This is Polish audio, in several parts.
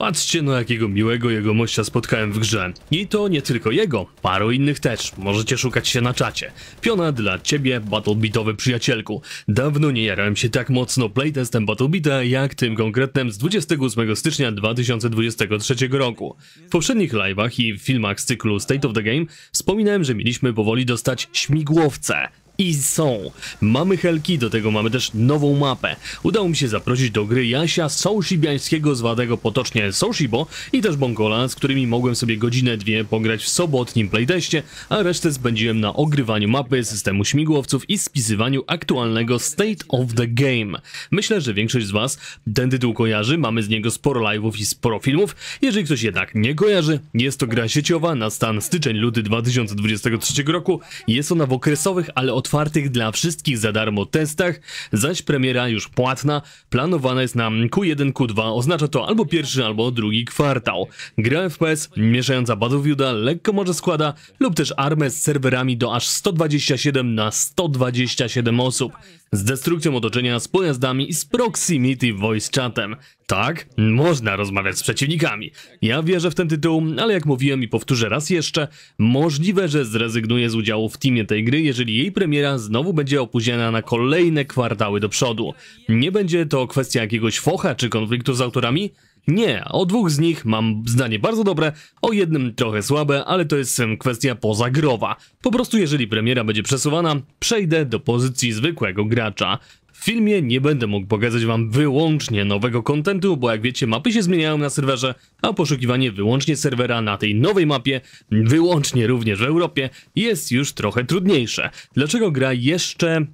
Patrzcie no jakiego miłego jegomościa spotkałem w grze. I to nie tylko jego, paru innych też. Możecie szukać się na czacie. Piona dla ciebie, Battlebitowy przyjacielku. Dawno nie jarałem się tak mocno playtestem Battlebita, jak tym konkretnym z 28 stycznia 2023 roku. W poprzednich live'ach i filmach z cyklu State of the Game wspominałem, że mieliśmy powoli dostać śmigłowce. I są. Mamy helki, do tego mamy też nową mapę. Udało mi się zaprosić do gry Jasia Soushibiańskiego, zwanego potocznie Soushibo i też Bongola, z którymi mogłem sobie godzinę, dwie pograć w sobotnim playteście, a resztę spędziłem na ogrywaniu mapy, systemu śmigłowców i spisywaniu aktualnego State of the Game. Myślę, że większość z was ten tytuł kojarzy, mamy z niego sporo live'ów i sporo filmów. Jeżeli ktoś jednak nie kojarzy, jest to gra sieciowa na stan styczeń-luty 2023 roku. Jest ona w okresowych, ale otwartych dla wszystkich za darmo testach, zaś premiera już płatna planowana jest na Q1, Q2, oznacza to albo pierwszy, albo drugi kwartał. Gra FPS mieszająca Battlefielda lekko może składa lub też armę z serwerami do aż 127 na 127 osób, z destrukcją otoczenia, z pojazdami i z proximity voice chatem. Tak, można rozmawiać z przeciwnikami. Ja wierzę w ten tytuł, ale jak mówiłem i powtórzę raz jeszcze, możliwe, że zrezygnuję z udziału w teamie tej gry, jeżeli jej premiera znowu będzie opóźniona na kolejne kwartały do przodu. Nie będzie to kwestia jakiegoś focha czy konfliktu z autorami? Nie, o dwóch z nich mam zdanie bardzo dobre, o jednym trochę słabe, ale to jest kwestia pozagrowa. Po prostu jeżeli premiera będzie przesuwana, przejdę do pozycji zwykłego gracza. W filmie nie będę mógł pokazać wam wyłącznie nowego kontentu, bo jak wiecie mapy się zmieniają na serwerze, a poszukiwanie wyłącznie serwera na tej nowej mapie, wyłącznie również w Europie, jest już trochę trudniejsze. Dlaczego gra jeszcze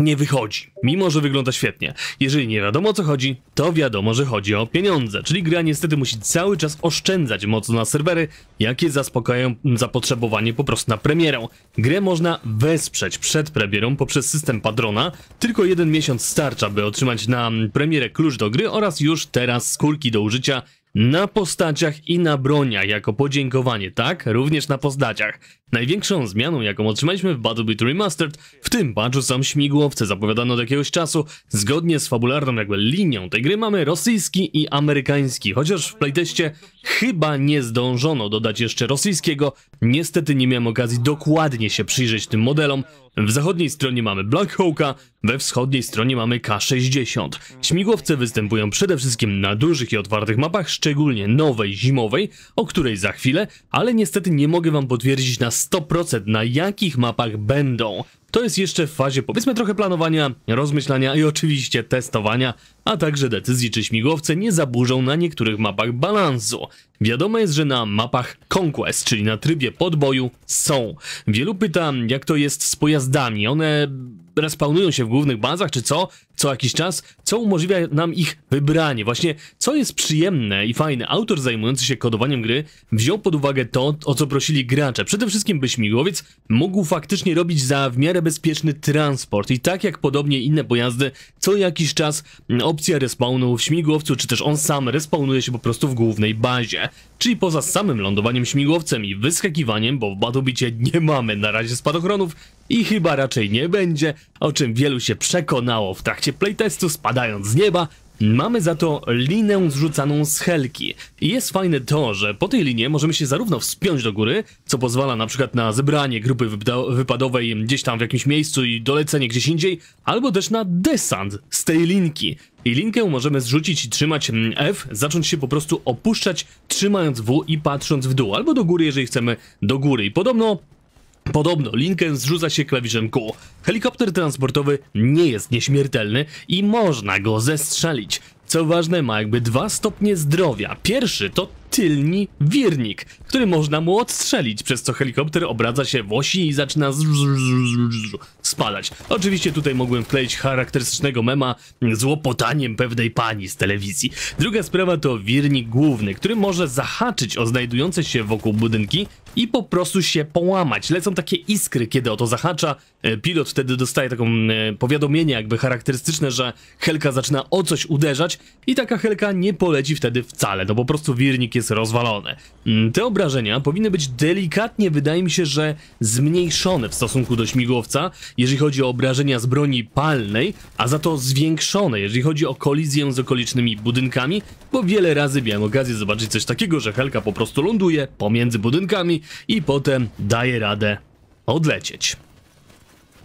nie wychodzi, mimo że wygląda świetnie. Jeżeli nie wiadomo o co chodzi, to wiadomo, że chodzi o pieniądze, czyli gra niestety musi cały czas oszczędzać mocno na serwery, jakie zaspokajają zapotrzebowanie po prostu na premierę. Grę można wesprzeć przed premierą poprzez system patrona, tylko jeden miesiąc starcza, by otrzymać na premierę klucz do gry oraz już teraz skórki do użycia na postaciach i na broniach jako podziękowanie, tak? Również na postaciach. Największą zmianą, jaką otrzymaliśmy w Battlebit Remastered, w tym patchu są śmigłowce zapowiadane od jakiegoś czasu. Zgodnie z fabularną jakby linią tej gry mamy rosyjski i amerykański, chociaż w playteście chyba nie zdążono dodać jeszcze rosyjskiego. Niestety nie miałem okazji dokładnie się przyjrzeć tym modelom. W zachodniej stronie mamy Black Hawka, we wschodniej stronie mamy K-60. Śmigłowce występują przede wszystkim na dużych i otwartych mapach, szczególnie nowej, zimowej, o której za chwilę, ale niestety nie mogę wam potwierdzić na 100% na jakich mapach będą. To jest jeszcze w fazie powiedzmy trochę planowania, rozmyślania i oczywiście testowania, a także decyzji czy śmigłowce nie zaburzą na niektórych mapach balansu. Wiadomo jest, że na mapach Conquest, czyli na trybie podboju, są. Wielu pyta, jak to jest z pojazdami. One respawnują się w głównych bazach, czy co? Co jakiś czas, co umożliwia nam ich wybranie. Właśnie, co jest przyjemne i fajne. Autor zajmujący się kodowaniem gry wziął pod uwagę to, o co prosili gracze. Przede wszystkim, by śmigłowiec mógł faktycznie robić za w miarę bezpieczny transport. I tak jak podobnie inne pojazdy, co jakiś czas mm, opcja respawnu w śmigłowcu, czy też on sam respawnuje się po prostu w głównej bazie. Czyli poza samym lądowaniem śmigłowcem i wyskakiwaniem, bo w Battlebicie nie mamy na razie spadochronów i chyba raczej nie będzie, o czym wielu się przekonało w trakcie playtestu spadając z nieba, Mamy za to linę zrzucaną z helki. I jest fajne to, że po tej linie możemy się zarówno wspiąć do góry, co pozwala na przykład na zebranie grupy wypadowej gdzieś tam w jakimś miejscu i dolecenie gdzieś indziej, albo też na desant z tej linki. I linkę możemy zrzucić i trzymać mm, F, zacząć się po prostu opuszczać, trzymając W i patrząc w dół, albo do góry, jeżeli chcemy do góry. I podobno Podobno linkę zrzuca się klawiszem Q. Helikopter transportowy nie jest nieśmiertelny i można go zestrzelić. Co ważne, ma jakby dwa stopnie zdrowia. Pierwszy to tylni wirnik, który można mu odstrzelić, przez co helikopter obraca się w osi i zaczyna spadać. Oczywiście tutaj mogłem wkleić charakterystycznego mema z łopotaniem pewnej pani z telewizji. Druga sprawa to wirnik główny, który może zahaczyć o znajdujące się wokół budynki i po prostu się połamać. Lecą takie iskry, kiedy o to zahacza. E, Pilot wtedy dostaje taką e, powiadomienie jakby charakterystyczne, że helka zaczyna o coś uderzać i taka helka nie poleci wtedy wcale, no po prostu wirnik jest jest rozwalony. Mm, Te obrażenia powinny być delikatnie, wydaje mi się, że zmniejszone w stosunku do śmigłowca, jeżeli chodzi o obrażenia z broni palnej, a za to zwiększone, jeżeli chodzi o kolizję z okolicznymi budynkami, bo wiele razy miałem okazję zobaczyć coś takiego, że Helka po prostu ląduje pomiędzy budynkami i potem daje radę odlecieć.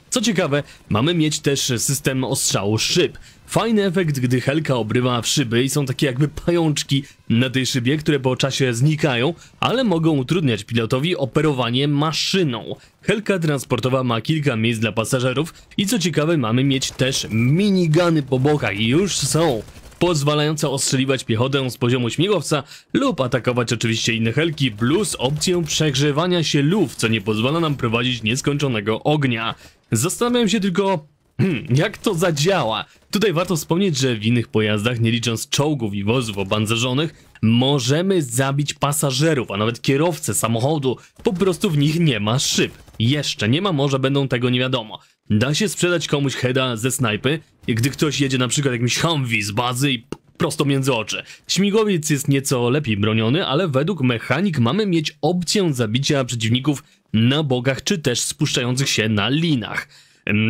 Co ciekawe, mamy mieć też system ostrzału szyb. Fajny efekt, gdy Helka obrywa w szyby i są takie jakby pajączki na tej szybie, które po czasie znikają, ale mogą utrudniać pilotowi operowanie maszyną. Helka transportowa ma kilka miejsc dla pasażerów i co ciekawe mamy mieć też minigany po bokach i już są pozwalające ostrzeliwać piechotę z poziomu śmigłowca lub atakować oczywiście inne helki, plus opcję przegrzewania się luf, co nie pozwala nam prowadzić nieskończonego ognia. Zastanawiam się tylko, hmm, jak to zadziała. Tutaj warto wspomnieć, że w innych pojazdach, nie licząc czołgów i wozów opancerzonych, możemy zabić pasażerów, a nawet kierowcę samochodu, po prostu w nich nie ma szyb. Jeszcze nie ma, może będą tego nie wiadomo. Da się sprzedać komuś heada ze snajpy, gdy ktoś jedzie na przykład jakimś Humvee z bazy i prosto między oczy. Śmigłowiec jest nieco lepiej broniony, ale według mechanik mamy mieć opcję zabicia przeciwników na bogach, czy też spuszczających się na linach.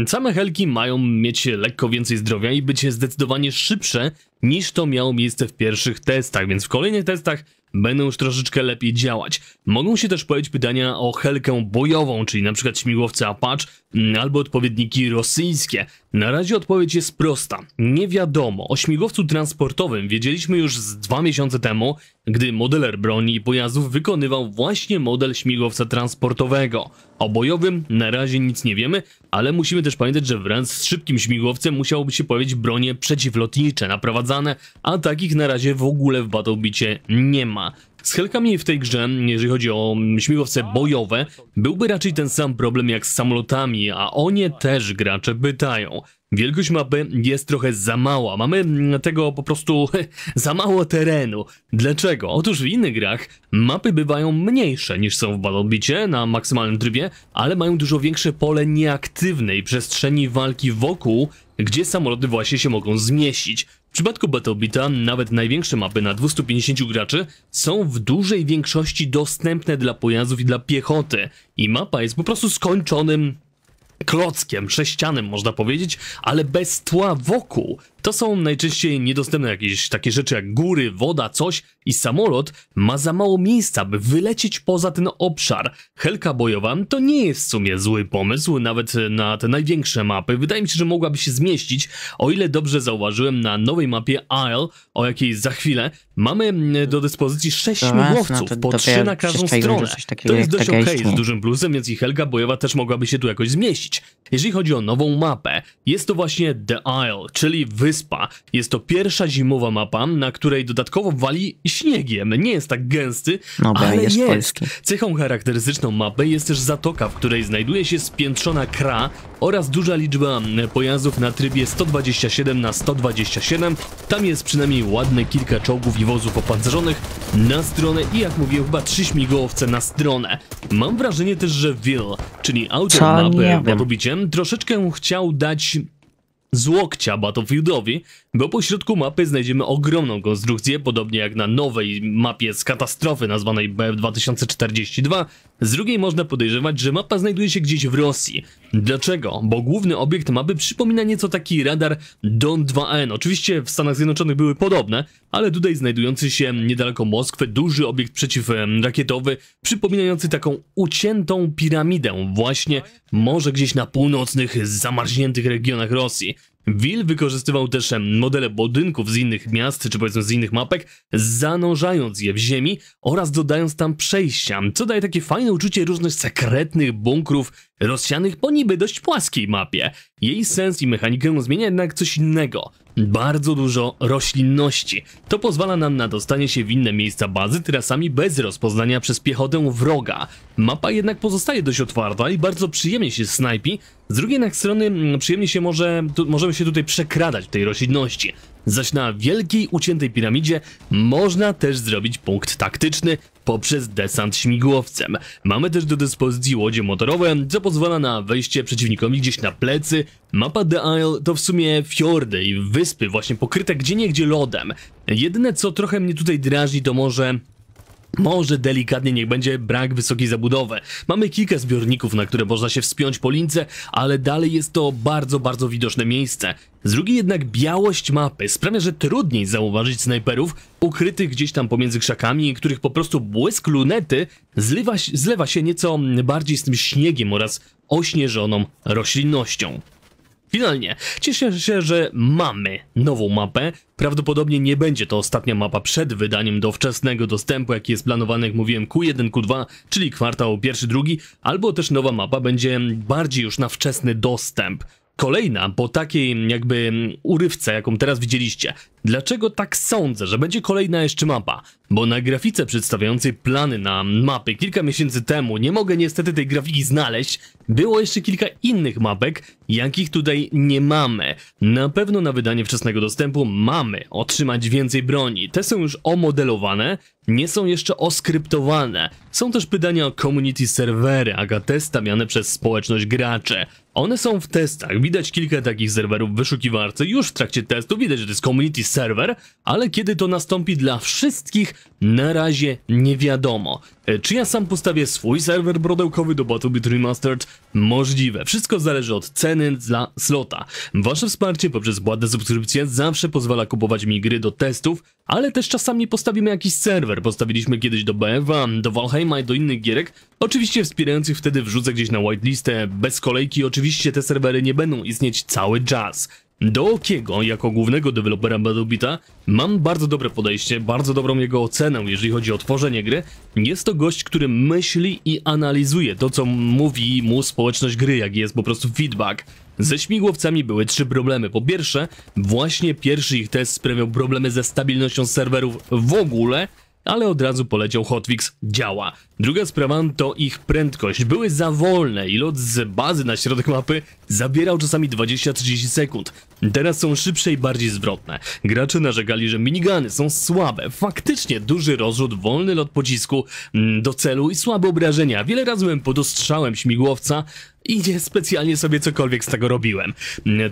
Same helki mają mieć lekko więcej zdrowia i być zdecydowanie szybsze niż to miało miejsce w pierwszych testach, więc w kolejnych testach będą już troszeczkę lepiej działać. Mogą się też pojawić pytania o helkę bojową, czyli na przykład śmigłowce Apache mm, albo odpowiedniki rosyjskie. Na razie odpowiedź jest prosta. Nie wiadomo. O śmigłowcu transportowym wiedzieliśmy już z dwa miesiące temu, gdy modeler broni i pojazdów wykonywał właśnie model śmigłowca transportowego. O bojowym na razie nic nie wiemy, ale musimy też pamiętać, że wraz z szybkim śmigłowcem musiałoby się pojawić bronie przeciwlotnicze naprowadzane, a takich na razie w ogóle w Battlebicie nie ma. Z helkami w tej grze, jeżeli chodzi o śmigłowce bojowe, byłby raczej ten sam problem jak z samolotami, a o nie też gracze pytają. Wielkość mapy jest trochę za mała, mamy tego po prostu za mało terenu. Dlaczego? Otóż w innych grach mapy bywają mniejsze niż są w Battlebicie na maksymalnym trybie, ale mają dużo większe pole nieaktywnej przestrzeni walki wokół, gdzie samoloty właśnie się mogą zmieścić. W przypadku Battlebita nawet największe mapy na 250 graczy są w dużej większości dostępne dla pojazdów i dla piechoty i mapa jest po prostu skończonym klockiem, sześcianem można powiedzieć, ale bez tła wokół. To są najczęściej niedostępne jakieś takie rzeczy jak góry, woda, coś i samolot ma za mało miejsca, by wylecieć poza ten obszar. Helka bojowa to nie jest w sumie zły pomysł, nawet na te największe mapy. Wydaje mi się, że mogłaby się zmieścić, o ile dobrze zauważyłem na nowej mapie Isle, o jakiej za chwilę, mamy do dyspozycji sześć To jasne, śmigłowców, to po dopiero trzy na każdą stronę. takiego To jest dość okej, z istnieje. dużym plusem, więc i Helga bojowa też mogłaby się tu jakoś zmieścić. Jeżeli chodzi o nową mapę, jest to właśnie The Isle, czyli wyspa. Jest to pierwsza zimowa mapa, na której dodatkowo wali śniegiem. Nie jest tak gęsty, No, ale jest polski. Cechą charakterystyczną mapy jest też zatoka, w której znajduje się spiętrzona kra oraz duża liczba pojazdów na trybie 127 na 127. Tam jest przynajmniej ładne kilka czołgów i wozów opancerzonych na stronę i jak mówiłem chyba trzy śmigłowce na stronę. Mam wrażenie też, że Will, czyli autor Co? mapy. Battlebicie, troszeczkę chciał dać z łokcia Battlefieldowi, bo po środku mapy znajdziemy ogromną konstrukcję, podobnie jak na nowej mapie z katastrofy nazwanej BF 2042. Z drugiej można podejrzewać, że mapa znajduje się gdzieś w Rosji. Dlaczego? Bo główny obiekt mapy przypomina nieco taki radar Don 2N. Oczywiście w Stanach Zjednoczonych były podobne, ale tutaj znajdujący się niedaleko Moskwy duży obiekt przeciwrakietowy, przypominający taką uciętą piramidę, właśnie może gdzieś na północnych, zamarzniętych regionach Rosji. Will wykorzystywał też modele budynków z innych miast, czy powiedzmy z innych mapek, zanążając je w ziemi oraz dodając tam przejścia, co daje takie fajne uczucie różnych sekretnych bunkrów rozsianych po niby dość płaskiej mapie. Jej sens i mechanikę zmienia jednak coś innego. Bardzo dużo roślinności. To pozwala nam na dostanie się w inne miejsca bazy trasami bez rozpoznania przez piechotę wroga. Mapa jednak pozostaje dość otwarta i bardzo przyjemnie się snajpi. Z drugiej strony mm, przyjemnie się może, tu, możemy się tutaj przekradać w tej roślinności. Zaś na wielkiej uciętej piramidzie można też zrobić punkt taktyczny poprzez desant śmigłowcem. Mamy też do dyspozycji łodzie motorowe, co pozwala na wejście przeciwnikowi gdzieś na plecy. Mapa The Isle to w sumie fiordy i wyspy właśnie pokryte gdzieniegdzie lodem. Jedyne co trochę mnie tutaj drażni to może Może delikatnie niech będzie brak wysokiej zabudowy. Mamy kilka zbiorników, na które można się wspiąć po lince, ale dalej jest to bardzo, bardzo widoczne miejsce. Z drugiej jednak białość mapy sprawia, że trudniej zauważyć snajperów ukrytych gdzieś tam pomiędzy krzakami, których po prostu błysk lunety zlewa, zlewa się nieco bardziej z tym śniegiem oraz ośnieżoną roślinnością. Finalnie, cieszę się, że mamy nową mapę. Prawdopodobnie nie będzie to ostatnia mapa przed wydaniem do wczesnego dostępu, jaki jest planowany, jak mówiłem, Q1, Q2, czyli kwartał pierwszy, drugi, albo też nowa mapa będzie bardziej już na wczesny dostęp. Kolejna po takiej jakby urywce, jaką teraz widzieliście. Dlaczego tak sądzę, że będzie kolejna jeszcze mapa? Bo na grafice przedstawiającej plany na mapy kilka miesięcy temu, nie mogę niestety tej grafiki znaleźć, było jeszcze kilka innych mapek, jakich tutaj nie mamy. Na pewno na wydanie wczesnego dostępu mamy otrzymać więcej broni. Te są już omodelowane, nie są jeszcze oskryptowane. Są też pytania o community serwery, AGT stawiane przez społeczność graczy. One są w testach, widać kilka takich serwerów w wyszukiwarce, już w trakcie testu widać, że to jest community serwer, ale kiedy to nastąpi dla wszystkich, na razie nie wiadomo. E, Czy ja sam postawię swój serwer brodełkowy do Battlebit Remastered? Możliwe. Wszystko zależy od ceny dla slota. Wasze wsparcie poprzez płatne subskrypcje zawsze pozwala kupować mi gry do testów, ale też czasami postawimy jakiś serwer. Postawiliśmy kiedyś do BFA, do Valheima i do innych gierek. Oczywiście wspierających wtedy wrzucę gdzieś na whitelistę, bez kolejki. Oczywiście te serwery nie będą istnieć cały czas. Do Okiego, jako głównego dewelopera Battlebita, mam bardzo dobre podejście, bardzo dobrą jego ocenę, jeżeli chodzi o tworzenie gry. Jest to gość, który myśli i analizuje to, co mówi mu społeczność gry, jak jest po prostu feedback. Ze śmigłowcami były trzy problemy. Po pierwsze, właśnie pierwszy ich test sprawiał problemy ze stabilnością serwerów w ogóle, ale od razu poleciał hotfix, działa. Druga sprawa to ich prędkość. Były za wolne i lot z bazy na środek mapy zabierał czasami 20-30 sekund. Teraz są szybsze i bardziej zwrotne. Gracze narzekali, że minigany są słabe. Faktycznie duży rozrzut, wolny lot pocisku mm, do celu i słabe obrażenia. Wiele razy byłem pod ostrzałem śmigłowca, i nie specjalnie sobie cokolwiek z tego robiłem.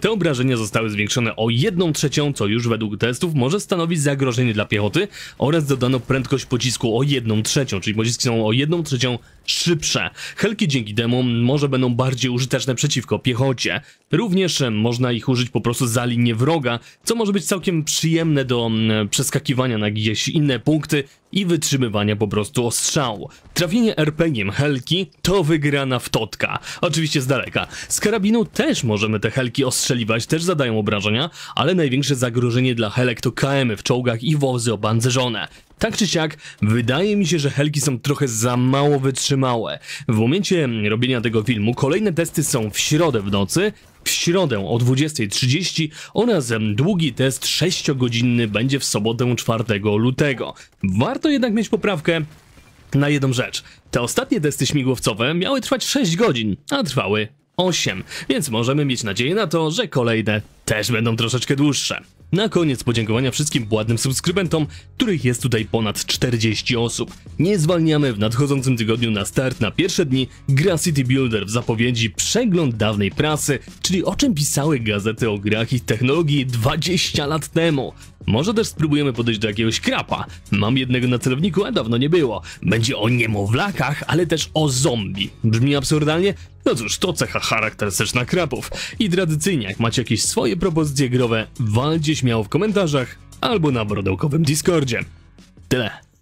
Te obrażenia zostały zwiększone o 1 trzecią, co już według testów może stanowić zagrożenie dla piechoty oraz dodano prędkość pocisku o 1 trzecią, czyli pociski są o 1 trzecią szybsze. Helki dzięki temu może będą bardziej użyteczne przeciwko piechocie. Również można ich użyć po prostu za linię wroga, co może być całkiem przyjemne do mm, przeskakiwania na jakieś inne punkty i wytrzymywania po prostu ostrzału. Trafienie RPG-iem Helki to wygrana wtotka. Oczywiście z daleka. Z karabinu też możemy te Helki ostrzeliwać, też zadają obrażenia, ale największe zagrożenie dla Helek to KM w czołgach i wozy opancerzone. Tak czy siak, wydaje mi się, że helki są trochę za mało wytrzymałe. W momencie robienia tego filmu kolejne testy są w środę w nocy, w środę o 20.30 oraz długi test 6-godzinny będzie w sobotę 4 lutego. Warto jednak mieć poprawkę na jedną rzecz. Te ostatnie testy śmigłowcowe miały trwać 6 godzin, a trwały 8, więc możemy mieć nadzieję na to, że kolejne też będą troszeczkę dłuższe. Na koniec podziękowania wszystkim płatnym subskrybentom, których jest tutaj ponad 40 osób. Nie zwalniamy w nadchodzącym tygodniu na start na pierwsze dni Gra City Builder w zapowiedzi przegląd dawnej prasy, czyli o czym pisały gazety o grach i technologii 20 lat temu. Może też spróbujemy podejść do jakiegoś krapa. Mam jednego na celowniku, a dawno nie było. Będzie o niemowlakach, ale też o zombie. Brzmi absurdalnie? No cóż, to cecha charakterystyczna krapów. I tradycyjnie, jak macie jakieś swoje propozycje growe, walcie śmiało w komentarzach albo na brodełkowym Discordzie. Tyle.